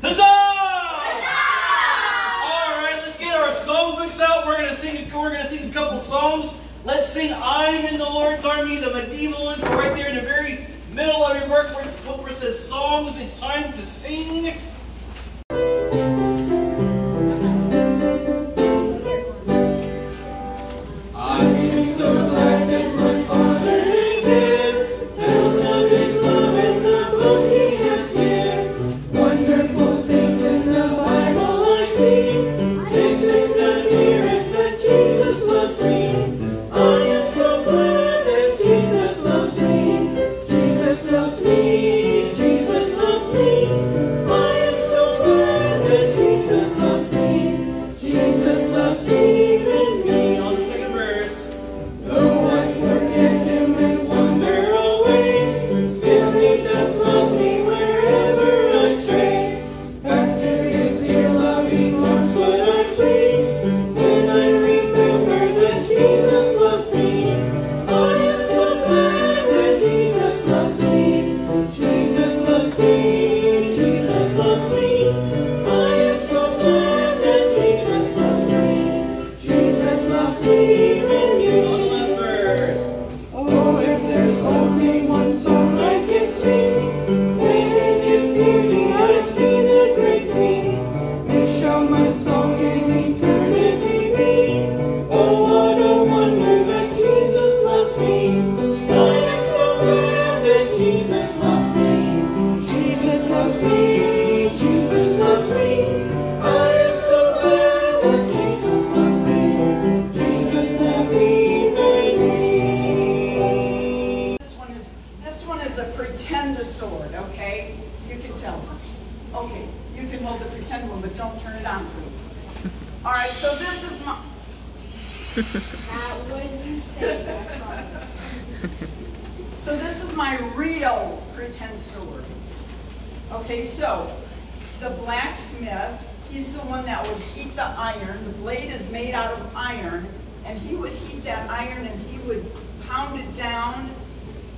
Huzzah! Huzzah! All right, let's get our songbooks out. We're gonna sing. We're gonna sing a couple psalms. Let's sing "I'm in the Lord's Army," the medieval one. So right there in the very middle of your workbook, where it says "Songs," it's time to sing. real pretensory. Okay, so the blacksmith, he's the one that would heat the iron. The blade is made out of iron, and he would heat that iron and he would pound it down,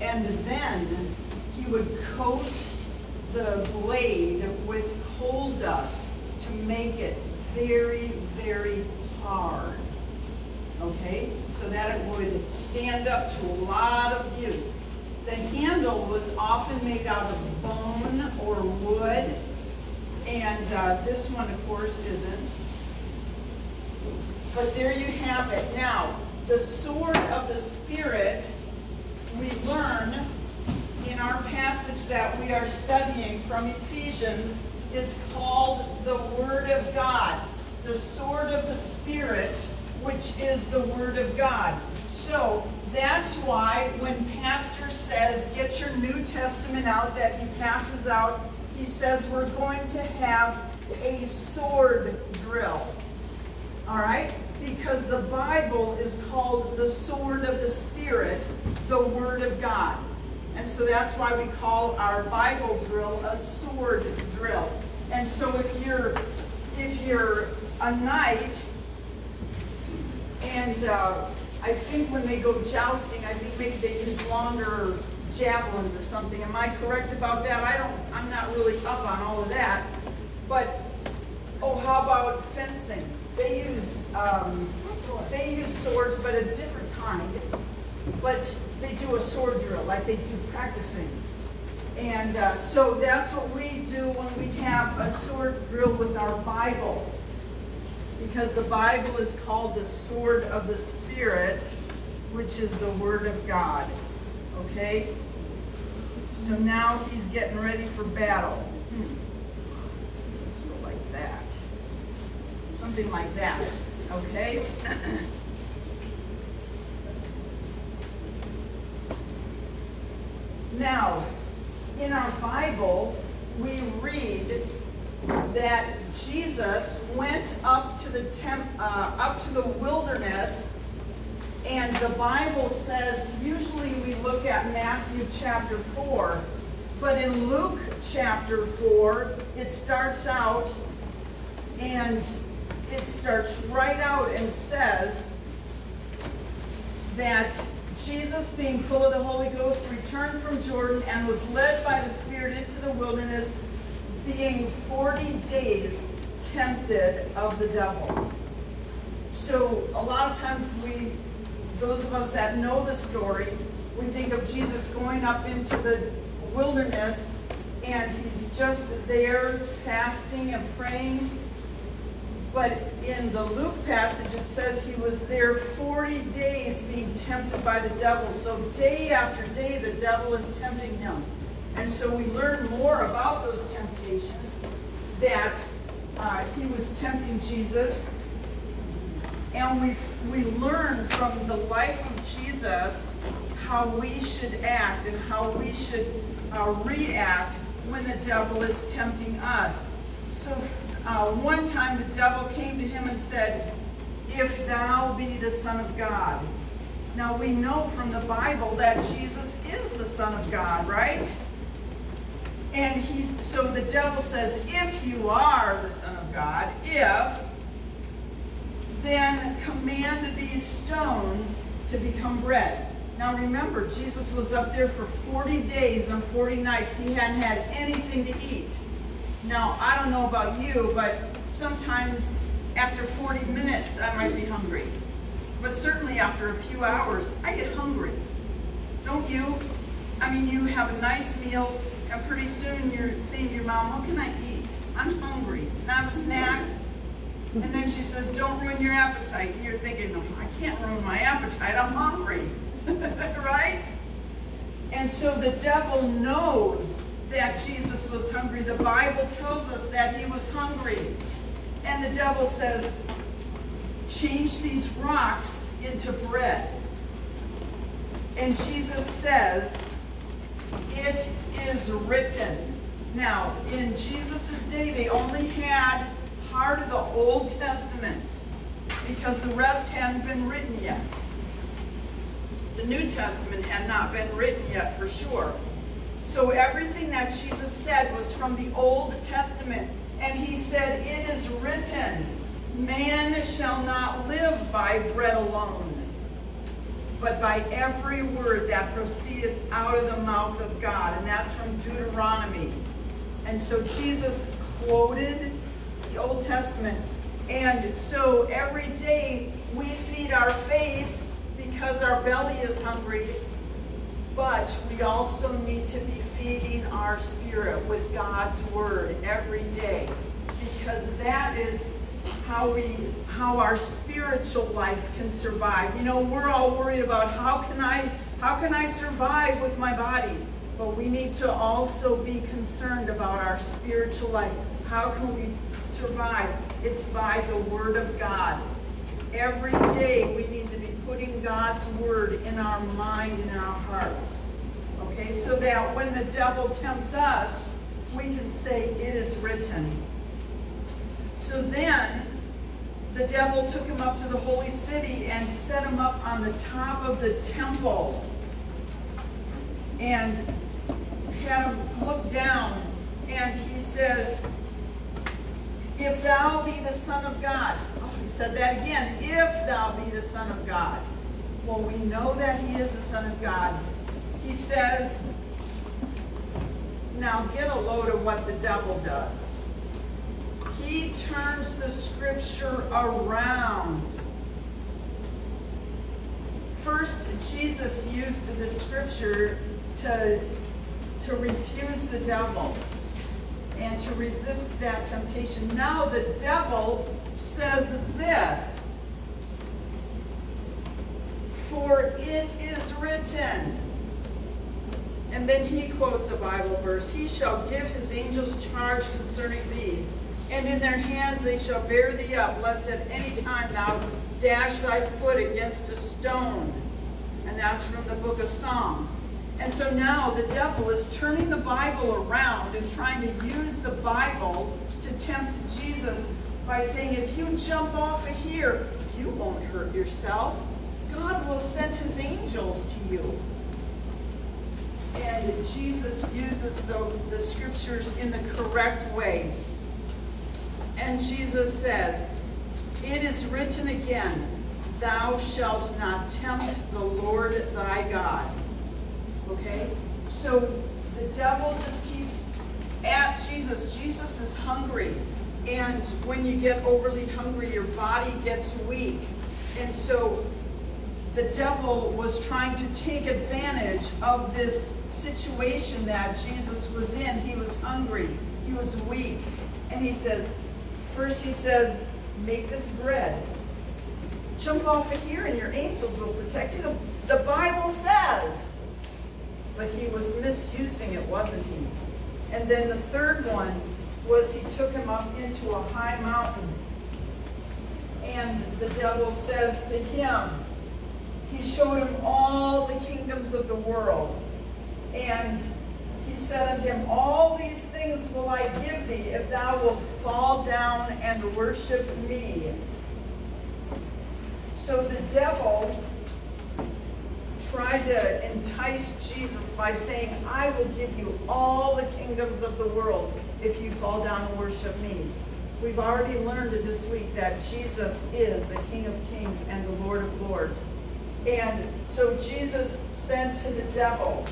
and then he would coat the blade with coal dust to make it very, very hard. Okay, so that it would stand up to a lot of use. The handle was often made out of bone or wood, and uh, this one, of course, isn't. But there you have it. Now, the sword of the Spirit, we learn in our passage that we are studying from Ephesians, is called the Word of God. The sword of the Spirit, which is the Word of God. So that's why when pastor says, get your New Testament out that he passes out, he says we're going to have a sword drill. All right? Because the Bible is called the sword of the Spirit, the Word of God. And so that's why we call our Bible drill a sword drill. And so if you're if you're a knight and uh, I think when they go jousting, I think maybe they use longer javelins or something. Am I correct about that? I don't, I'm not really up on all of that. But, oh, how about fencing? They use, um, they use swords, but a different kind. But they do a sword drill, like they do practicing. And uh, so that's what we do when we have a sword drill with our Bible. Because the Bible is called the sword of the Spirit Spirit, which is the Word of God. Okay? So now he's getting ready for battle. Hmm. Like that. Something like that. Okay? now, in our Bible, we read that Jesus went up to the temp, uh, up to the wilderness and the Bible says, usually we look at Matthew chapter 4, but in Luke chapter 4, it starts out and it starts right out and says that Jesus, being full of the Holy Ghost, returned from Jordan and was led by the Spirit into the wilderness, being 40 days tempted of the devil. So a lot of times we those of us that know the story, we think of Jesus going up into the wilderness and he's just there fasting and praying. But in the Luke passage, it says he was there 40 days being tempted by the devil. So day after day, the devil is tempting him. And so we learn more about those temptations that uh, he was tempting Jesus. And we, we learn from the life of Jesus how we should act and how we should uh, react when the devil is tempting us. So uh, one time the devil came to him and said, If thou be the Son of God. Now we know from the Bible that Jesus is the Son of God, right? And he, so the devil says, if you are the Son of God, if, then command these stones to become bread. Now remember, Jesus was up there for 40 days and 40 nights. He hadn't had anything to eat. Now, I don't know about you, but sometimes after 40 minutes, I might be hungry. But certainly after a few hours, I get hungry. Don't you? I mean, you have a nice meal, and pretty soon you're saying to your mom, what can I eat? I'm hungry. Can I have a snack? And then she says, don't ruin your appetite. And you're thinking, I can't ruin my appetite. I'm hungry. right? And so the devil knows that Jesus was hungry. The Bible tells us that he was hungry. And the devil says, change these rocks into bread. And Jesus says, it is written. Now, in Jesus' day, they only had part of the Old Testament because the rest hadn't been written yet. The New Testament had not been written yet for sure. So everything that Jesus said was from the Old Testament. And he said, it is written, man shall not live by bread alone, but by every word that proceedeth out of the mouth of God. And that's from Deuteronomy. And so Jesus quoted the Old Testament. And so every day we feed our face because our belly is hungry, but we also need to be feeding our spirit with God's word every day because that is how we how our spiritual life can survive. You know, we're all worried about how can I how can I survive with my body? But we need to also be concerned about our spiritual life. How can we survive? It's by the word of God. Every day we need to be putting God's word in our mind and in our hearts. Okay, so that when the devil tempts us, we can say, it is written. So then, the devil took him up to the holy city and set him up on the top of the temple and had him look down. And he says, if thou be the Son of God. Oh, he said that again. If thou be the Son of God. Well, we know that he is the Son of God. He says, now get a load of what the devil does he turns the scripture around. First, Jesus used the scripture to, to refuse the devil and to resist that temptation. Now the devil says this, for it is written, and then he quotes a Bible verse, he shall give his angels charge concerning thee, and in their hands they shall bear thee up, lest at any time thou dash thy foot against a stone. And that's from the book of Psalms. And so now the devil is turning the Bible around and trying to use the Bible to tempt Jesus by saying, if you jump off of here, you won't hurt yourself. God will send his angels to you. And Jesus uses the, the scriptures in the correct way. And Jesus says, It is written again, Thou shalt not tempt the Lord thy God. Okay? So the devil just keeps at Jesus. Jesus is hungry. And when you get overly hungry, your body gets weak. And so the devil was trying to take advantage of this situation that Jesus was in. He was hungry, he was weak. And he says, first he says, make this bread. Jump off of here and your angels will protect you. The, the Bible says. But he was misusing it, wasn't he? And then the third one was he took him up into a high mountain. And the devil says to him, he showed him all the kingdoms of the world. And he said unto him, All these things will I give thee if thou wilt fall down and worship me. So the devil tried to entice Jesus by saying, I will give you all the kingdoms of the world if you fall down and worship me. We've already learned this week that Jesus is the King of kings and the Lord of lords. And so Jesus said to the devil,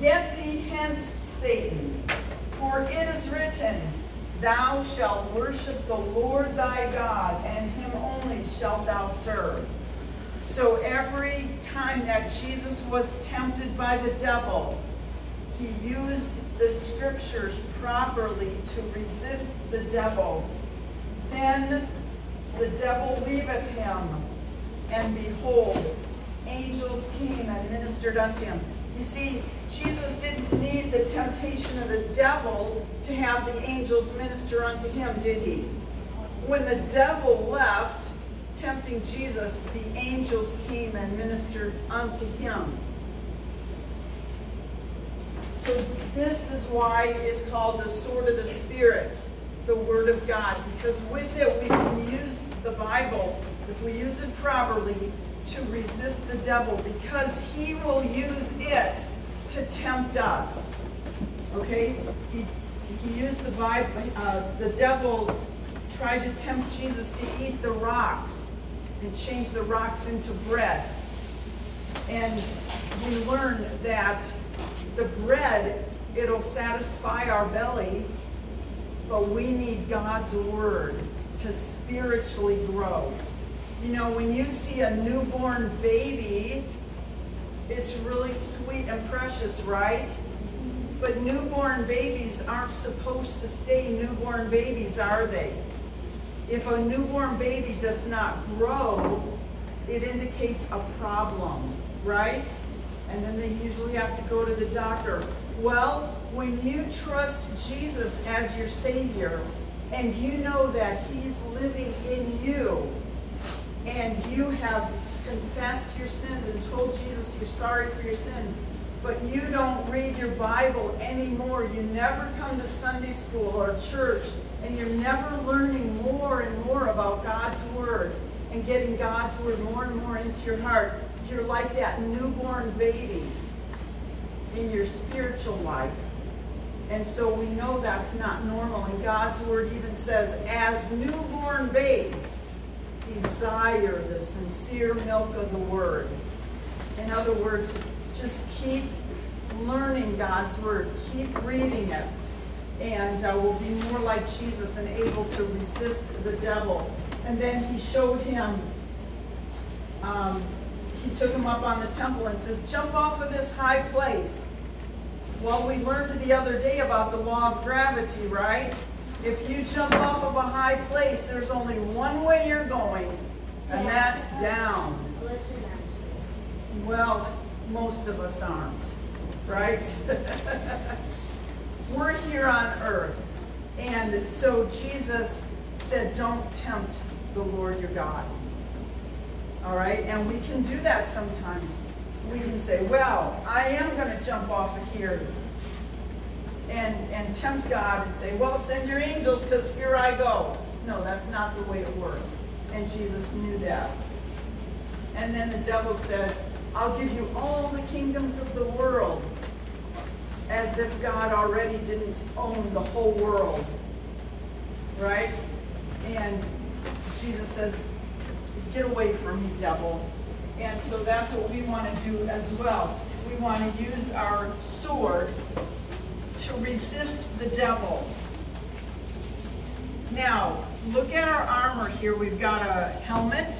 Get thee hence, Satan, for it is written, Thou shalt worship the Lord thy God, and him only shalt thou serve. So every time that Jesus was tempted by the devil, he used the scriptures properly to resist the devil. Then the devil leaveth him, and behold, angels came and ministered unto him. You see, Jesus didn't need the temptation of the devil to have the angels minister unto him, did he? When the devil left, tempting Jesus, the angels came and ministered unto him. So this is why it's called the sword of the Spirit, the Word of God, because with it we can use the Bible, if we use it properly, to resist the devil, because he will use it to tempt us. Okay? He, he used the Bible, uh, the devil tried to tempt Jesus to eat the rocks and change the rocks into bread. And we learn that the bread, it'll satisfy our belly, but we need God's word to spiritually grow. You know, when you see a newborn baby, it's really sweet and precious, right? But newborn babies aren't supposed to stay newborn babies, are they? If a newborn baby does not grow, it indicates a problem, right? And then they usually have to go to the doctor. Well, when you trust Jesus as your Savior, and you know that He's living in you, and you have confessed your sins and told Jesus you're sorry for your sins, but you don't read your Bible anymore. You never come to Sunday school or church, and you're never learning more and more about God's Word and getting God's Word more and more into your heart. You're like that newborn baby in your spiritual life. And so we know that's not normal. And God's Word even says, as newborn babes, desire the sincere milk of the Word. In other words, just keep learning God's Word. Keep reading it. And uh, we'll be more like Jesus and able to resist the devil. And then he showed him, um, he took him up on the temple and says, jump off of this high place. Well, we learned the other day about the law of gravity, right? If you jump off of a high place, there's only one way you're going, and that's down. Well, most of us aren't, right? We're here on earth. And so Jesus said, don't tempt the Lord your God. All right? And we can do that sometimes. We can say, well, I am going to jump off of here and, and tempt God and say, well, send your angels because here I go. No, that's not the way it works. And Jesus knew that. And then the devil says, I'll give you all the kingdoms of the world as if God already didn't own the whole world. Right? And Jesus says, get away from me, devil. And so that's what we want to do as well. we want to use our sword to resist the devil. Now, look at our armor here. We've got a helmet,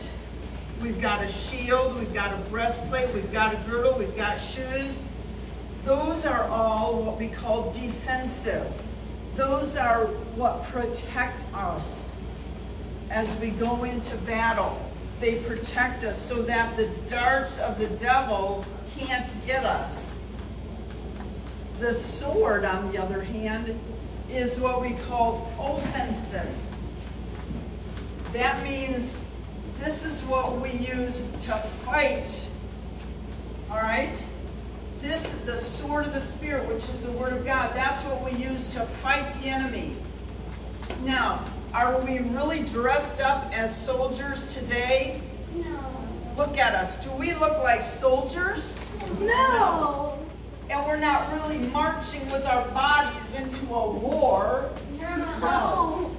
we've got a shield, we've got a breastplate, we've got a girdle, we've got shoes. Those are all what we call defensive. Those are what protect us as we go into battle. They protect us so that the darts of the devil can't get us. The sword, on the other hand, is what we call offensive. That means this is what we use to fight. All right? This, is the sword of the Spirit, which is the Word of God, that's what we use to fight the enemy. Now, are we really dressed up as soldiers today? No. Look at us. Do we look like soldiers? No. And we're not really marching with our bodies into a war, No.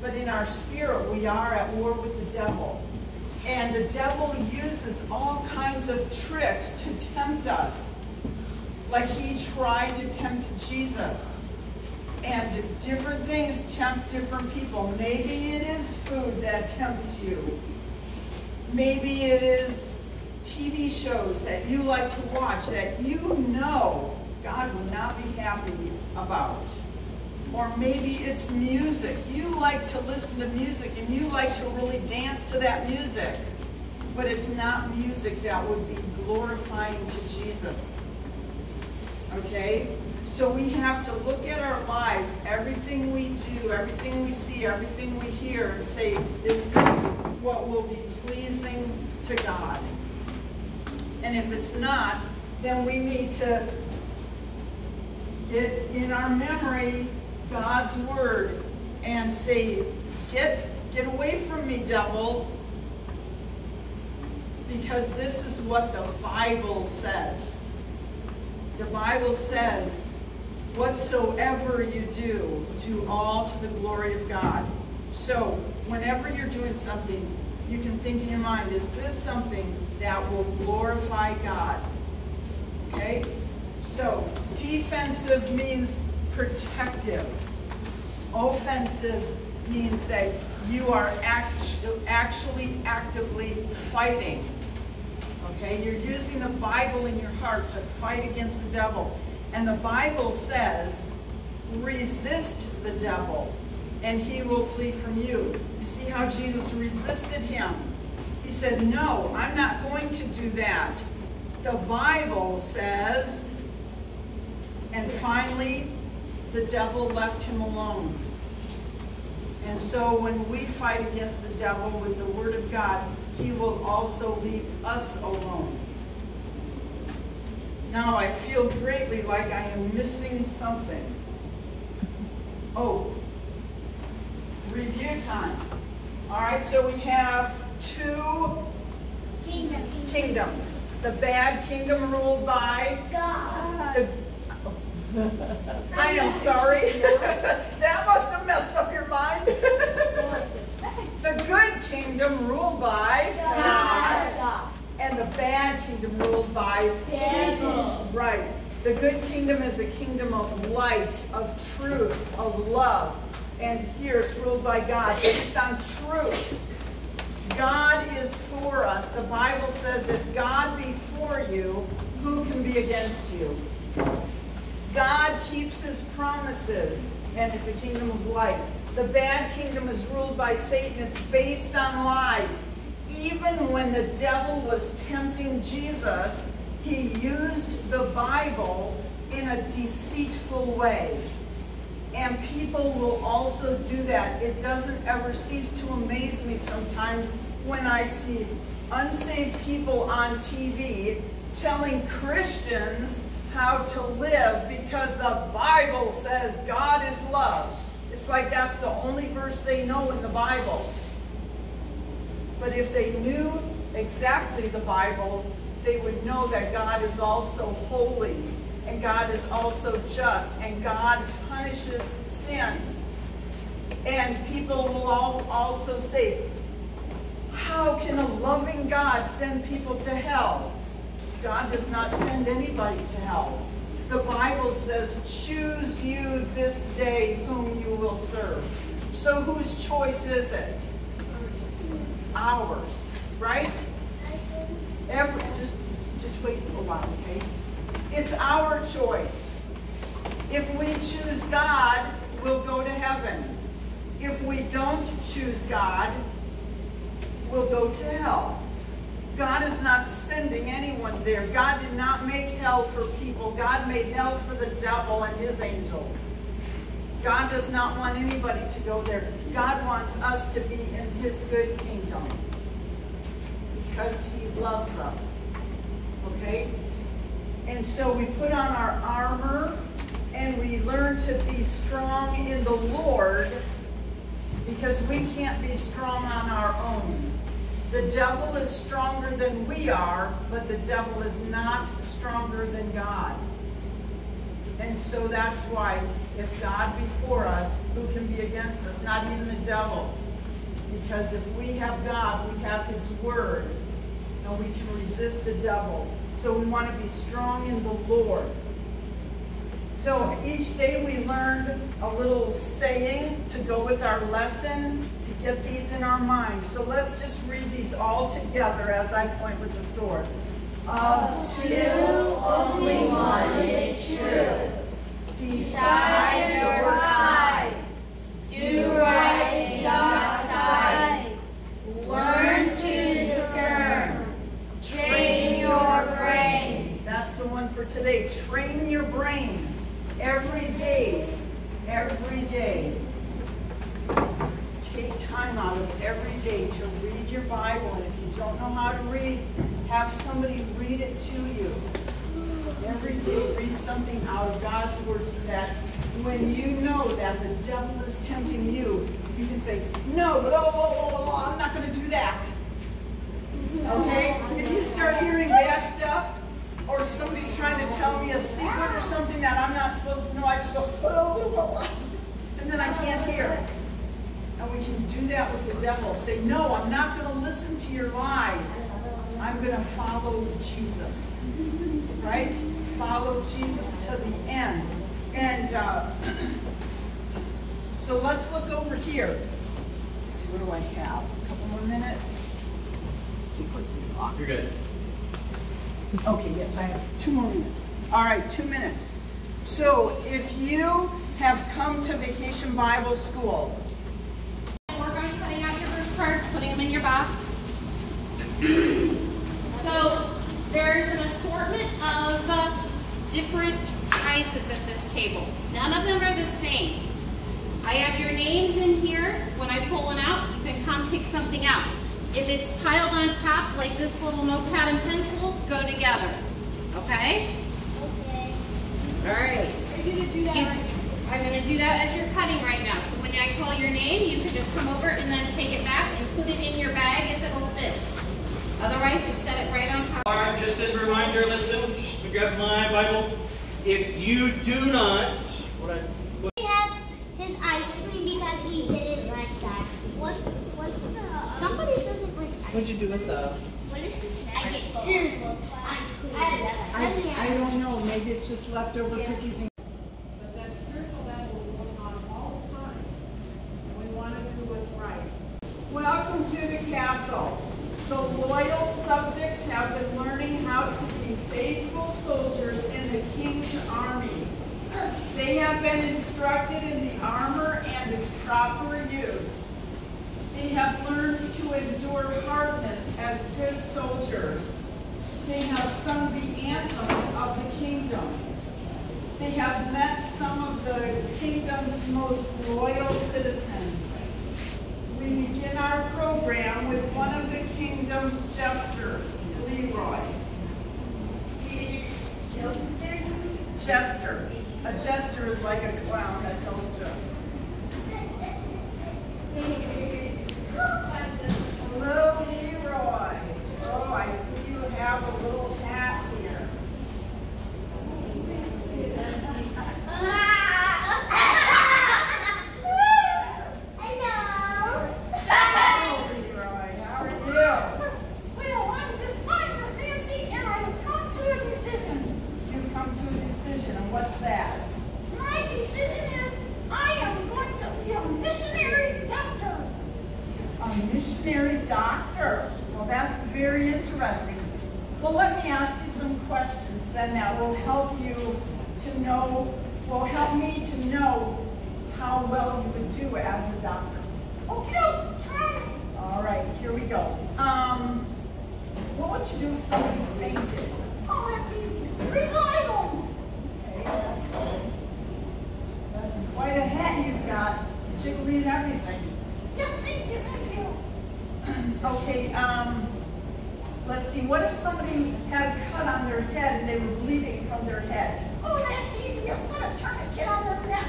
but in our spirit we are at war with the devil. And the devil uses all kinds of tricks to tempt us. Like he tried to tempt Jesus. And different things tempt different people. Maybe it is food that tempts you. Maybe it is TV shows that you like to watch that you know God will not be happy about. Or maybe it's music. You like to listen to music and you like to really dance to that music. But it's not music that would be glorifying to Jesus. Okay? So we have to look at our lives, everything we do, everything we see, everything we hear, and say, is this what will be pleasing to God? And if it's not, then we need to get in our memory God's word and say, get, get away from me, devil, because this is what the Bible says. The Bible says, whatsoever you do, do all to the glory of God. So whenever you're doing something, you can think in your mind, is this something that will glorify God? Okay? So defensive means protective. Offensive means that you are act- actually actively fighting. Okay? You're using the Bible in your heart to fight against the devil. And the Bible says, resist the devil and he will flee from you. You see how Jesus resisted him? He said, No, I'm not going to do that. The Bible says, and finally, the devil left him alone. And so when we fight against the devil with the Word of God, he will also leave us alone. Now I feel greatly like I am missing something. Oh, review time. All right, so we have two Kingdom. kingdoms. The bad kingdom ruled by God. the I am sorry. that must have messed up your mind. good kingdom ruled by God. and the bad kingdom ruled by Devil. Right. The good kingdom is a kingdom of light, of truth, of love. And here it's ruled by God, based on truth. God is for us. The Bible says, if God be for you, who can be against you? God keeps his promises, and it's a kingdom of light. The bad kingdom is ruled by Satan. It's based on lies. Even when the devil was tempting Jesus, he used the Bible in a deceitful way. And people will also do that. It doesn't ever cease to amaze me sometimes when I see unsaved people on TV telling Christians how to live because the Bible says God is love. It's like that's the only verse they know in the Bible. But if they knew exactly the Bible, they would know that God is also holy and God is also just and God punishes sin. And people will all also say, how can a loving God send people to hell? God does not send anybody to hell. The Bible says, choose you this day whom you will serve. So whose choice is it? Ours, right? Every, just, just wait a while, okay? It's our choice. If we choose God, we'll go to heaven. If we don't choose God, we'll go to hell. God is not sending anyone there. God did not make hell for people. God made hell for the devil and his angels. God does not want anybody to go there. God wants us to be in his good kingdom because he loves us. Okay? And so we put on our armor and we learn to be strong in the Lord because we can't be strong on our own. The devil is stronger than we are, but the devil is not stronger than God. And so that's why if God be for us, who can be against us? Not even the devil. Because if we have God, we have his word, and we can resist the devil. So we want to be strong in the Lord. So each day we learned a little saying to go with our lesson to get these in our mind. So let's just read these all together as I point with the sword. Of two, only one is true. Decide your side. Do right God's sight. Learn to discern. Train your brain. That's the one for today. Train your brain every day. Every day. Take time out of every day to read your Bible. And if you don't know how to read, have somebody read it to you. Every day, read something out of God's Word so that when you know that the devil is tempting you, you can say, No, but oh, oh, oh, oh I'm not going to do that. Okay? If you start hearing bad stuff, or somebody's trying to tell me a secret or something that I'm not supposed to know, I just go, oh, and then I can't hear. And we can do that with the devil. Say, no, I'm not going to listen to your lies. I'm going to follow Jesus. Right? Follow Jesus to the end. And uh, so let's look over here. Let's see, what do I have? A couple more minutes? You're good. Okay, yes, I have two more minutes. All right, two minutes. So if you have come to Vacation Bible School, Work on cutting out your verse parts, putting them in your box. so there's an assortment of different prizes at this table. None of them are the same. I have your names in here. When I pull one out, you can come pick something out. If it's piled on top, like this little notepad and pencil, go together. Okay? Okay. All right. Are you gonna do that You- right I'm gonna do that as you're cutting right now. So when I call your name, you can just come over and then take it back and put it in your bag if it'll fit. Otherwise, just set it right on top. All right, just as a reminder, listen, just grab my Bible. If you do not, what I, what, He has his ice cream because he didn't like that. What? What's the? Somebody doesn't like ice what'd you do with the? What is this? I get seriously ice cream. I, I don't know, maybe it's just leftover cookies and. But that spiritual battle is going on all the time. And we want to do what's right. Welcome to the castle. The loyal subjects have been learning how to be faithful soldiers in the king's army. They have been instructed in the armor and its proper use. They have learned to endure hardness as good soldiers. They have sung the anthems of the kingdom. They have met some of the kingdom's most loyal citizens. We begin our program with one of the kingdom's jesters, Leroy. Jester. A jester is like a clown that tells jokes. Hello, Leroy. Oh, I see you have a little hat here. Hello. Hello, Leroy. How are you? Well, I'm just fine, Miss Nancy, and I've got to a decision, and what's that? My decision is I am going to be a missionary doctor. A missionary doctor. Well, that's very interesting. Well, let me ask you some questions then that will help you to know, will help me to know how well you would do as a doctor. Okay, try. All right, here we go. Um, what would you do if somebody fainted? Oh, that's easy. Revive. Okay, that's. That's quite a head you've got, jiggly and everything. Yeah, thank you, thank you. Okay, um, let's see, what if somebody had a cut on their head and they were bleeding from their head? Oh, that's easy. I'm gonna tourniquet on their neck.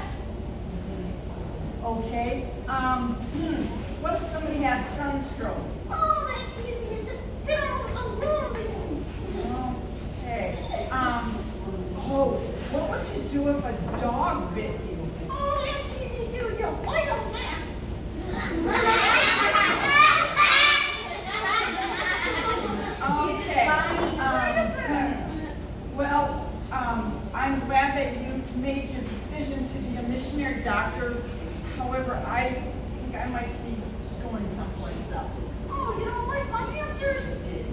Okay, um, hmm, what if somebody had sunstroke? Oh, that's easy. You just hit them with a whirlwind. Okay, um, oh, what would you do if a dog bit you? Oh, that's easy too. You bite them back. Okay, um, well, um, I'm glad that you've made your decision to be a missionary doctor. However, I think I might be going someplace else. Oh, you don't like my answers?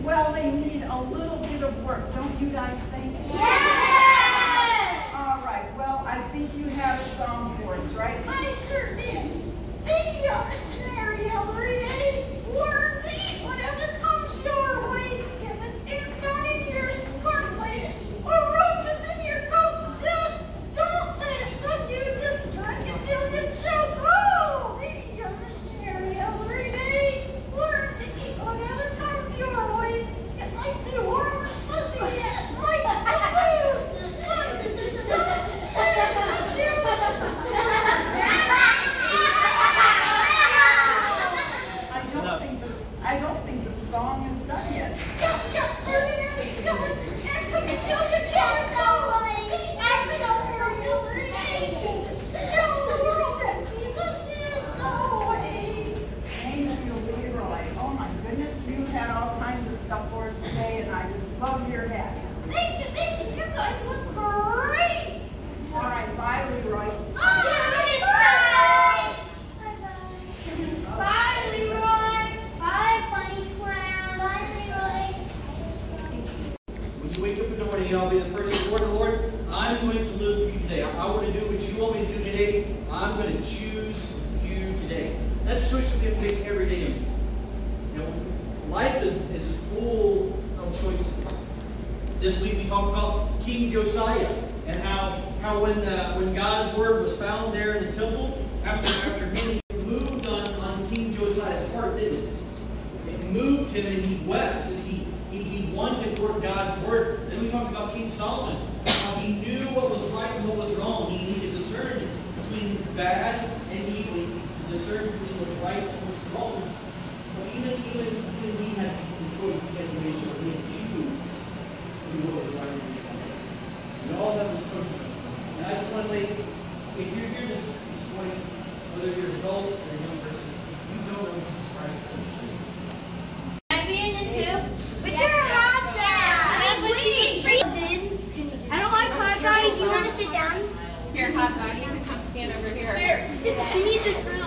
Well, they need a little bit of work, don't you guys think? All right, well, I think you have a song for us, right? I sure did. The uh, missionary every day. Learn to eat whatever comes your way. If it's ants down in your squirt place or roaches in your coat, just don't let it bug you. Just drink until you choke. Oh, the uh, missionary every day. Learn to eat whatever comes your way. It might be warm or fuzzy yet. It might still move. But don't let it bug you. I don't think this, I don't think the song is done yet. Yep, yep, turn it in the skillet and cook it till you can't go. Eat missionary every day. Tell the world that Jesus is the way. Thank you, Leroy. Oh my goodness, you had all kinds of stuff for us today, and I just love your hat. Thank you, thank you. You guys look great. All right, bye, Leroy. Bye. Bye, Leroy. Bye, funny clown. Bye, Leroy. When you wake up in the morning, I'll be the first to Lord, Lord, I'm going to live for you today. I, I want to do what you want me to do today. I'm going to choose you today. That's a choice that we have to make every day. You know, life is, is full of choices. This week we talked about King Josiah and how, how when, uh, when God's word was found there in the temple, after, after many moved on, on King Josiah's heart, didn't it? It moved him and he wept and he, he, he wanted for God's word. Then we talked about King Solomon, how he knew what was right and what was wrong. He, he could discern between bad and evil. He discern between what's right and what's wrong. But even, even, even he had the choice to make sure he had to choose to do what was right and what was wrong. And all that was from him. And I just want to say, if you're here this, this morning, whether you're an adult or a young person, you don't know Jesus Christ, understand. Can I be in it too? But you're a hot dog. Wait. I don't like hot dogs. Do you want to sit down? Here, hot dog, you can come stand over here. She needs a crown.